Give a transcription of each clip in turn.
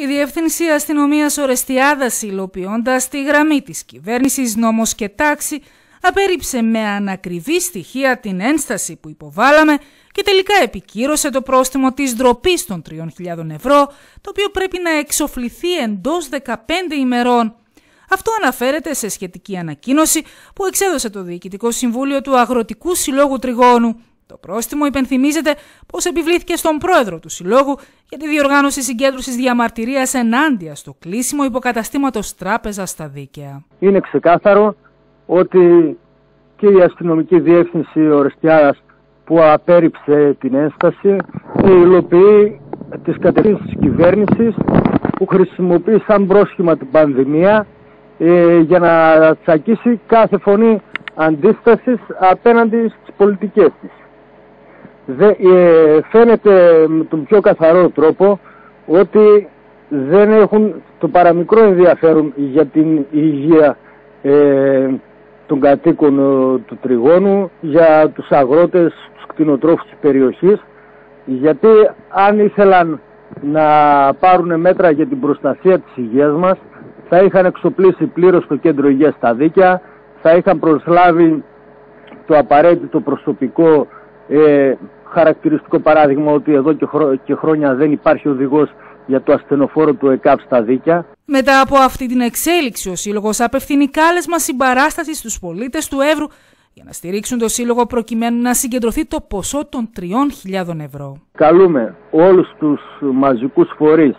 Η Διεύθυνση Αστυνομίας Ορεστιάδας υλοποιώντας τη γραμμή της κυβέρνησης νόμος και τάξη απέριψε με ανακριβή στοιχεία την ένσταση που υποβάλαμε και τελικά επικύρωσε το πρόστιμο της ντροπής των 3.000 ευρώ, το οποίο πρέπει να εξοφληθεί εντός 15 ημερών. Αυτό αναφέρεται σε σχετική ανακοίνωση που εξέδωσε το Διοικητικό Συμβούλιο του Αγροτικού Συλλόγου Τριγώνου. Το πρόστιμο υπενθυμίζεται πως επιβλήθηκε στον πρόεδρο του Συλλόγου για τη διοργάνωση συγκέντρωσης διαμαρτυρίας ενάντια στο κλείσιμο υποκαταστήματος τράπεζα στα δίκαια. Είναι ξεκάθαρο ότι και η αστυνομική διεύθυνση Ορεστιάδας που απέρριψε την ένσταση υλοποιεί τις κατευθύνσεις της κυβέρνησης που χρησιμοποιεί σαν πρόσχημα την πανδημία ε, για να τσακίσει κάθε φωνή αντίστασης απέναντι στις πολιτικές της. Ε, φαίνεται με τον πιο καθαρό τρόπο ότι δεν έχουν το παραμικρό ενδιαφέρον για την υγεία ε, των κατοίκων ε, του τριγώνου, για τους αγρότες, τους κτηνοτρόφους της περιοχής, γιατί αν ήθελαν να πάρουν μέτρα για την προστασία της υγείας μας, θα είχαν εξοπλίσει πλήρως το κέντρο υγείας στα δίκαια, θα είχαν προσλάβει το απαραίτητο προσωπικό ε, χαρακτηριστικό παράδειγμα ότι εδώ και, και χρόνια δεν υπάρχει οδηγός για το ασθενοφόρο του ΕΚΑΒ στα δίκαια. Μετά από αυτή την εξέλιξη, ο Σύλλογος απευθύνει κάλεσμα συμπαράστασης στους πολίτες του Εύρου για να στηρίξουν το Σύλλογο προκειμένου να συγκεντρωθεί το ποσό των 3.000 ευρώ. Καλούμε όλους τους μαζικούς φορείς,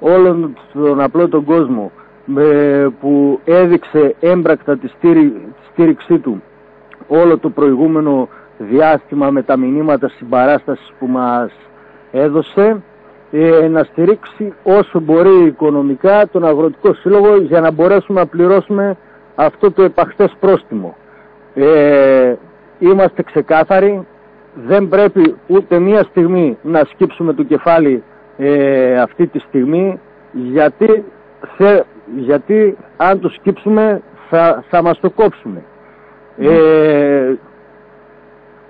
όλον τον απλό τον κόσμο που έδειξε έμπρακτα τη στήριξή του όλο το προηγούμενο διάστημα με τα μηνύματα συμπαράστασης που μας έδωσε ε, να στηρίξει όσο μπορεί οικονομικά τον Αγροτικό Σύλλογο για να μπορέσουμε να πληρώσουμε αυτό το επαχθές πρόστιμο. Ε, είμαστε ξεκάθαροι, δεν πρέπει ούτε μία στιγμή να σκύψουμε το κεφάλι ε, αυτή τη στιγμή γιατί, γιατί αν το σκύψουμε θα, θα μας το κόψουμε. Ε,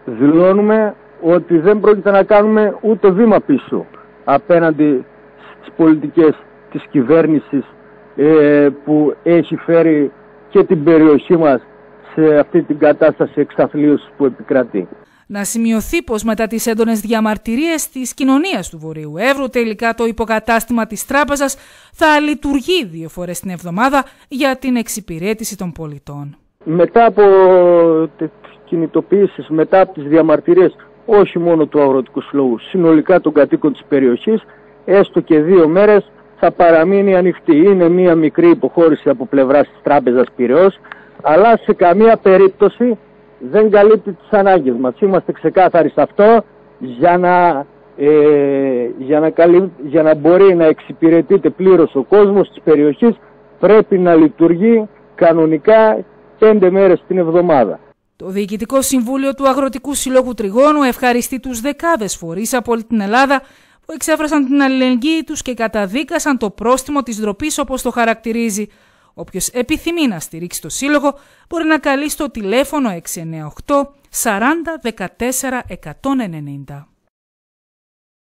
δηλώνουμε ότι δεν πρόκειται να κάνουμε ούτε βήμα πίσω απέναντι στις πολιτικές της κυβέρνησης ε, που έχει φέρει και την περιοχή μας σε αυτή την κατάσταση εξαθλίωσης που επικρατεί. Να σημειωθεί πως μετά τις έντονες διαμαρτυρίες της κοινωνίας του Βορείου Εύρου τελικά το υποκατάστημα της τράπεζας θα λειτουργεί δύο φορές την εβδομάδα για την εξυπηρέτηση των πολιτών. Μετά από τις κινητοποιήσεις, μετά από τις διαμαρτυρίες όχι μόνο του Αγροτικού Συλλόγου, συνολικά των κατοίκων της περιοχής, έστω και δύο μέρες θα παραμείνει ανοιχτή. Είναι μία μικρή υποχώρηση από πλευράς της Τράπεζας Πυραιός, αλλά σε καμία περίπτωση δεν καλύπτει τις ανάγκες μας. Είμαστε ξεκάθαροι σε αυτό για να, ε, για να, για να μπορεί να εξυπηρετείται πλήρως ο κόσμος της περιοχής πρέπει να λειτουργεί κανονικά πέντε μέρες την εβδομάδα. Το Διοικητικό Συμβούλιο του Αγροτικού Συλλόγου Τριγώνου ευχαριστεί τους δεκάδες φορείς από όλη την Ελλάδα που εξέφρασαν την αλληλεγγύη τους και καταδίκασαν το πρόστιμο της ντροπής όπως το χαρακτηρίζει. Όποιος επιθυμεί να στηρίξει το Σύλλογο μπορεί να καλεί στο τηλέφωνο 698 40 14 190.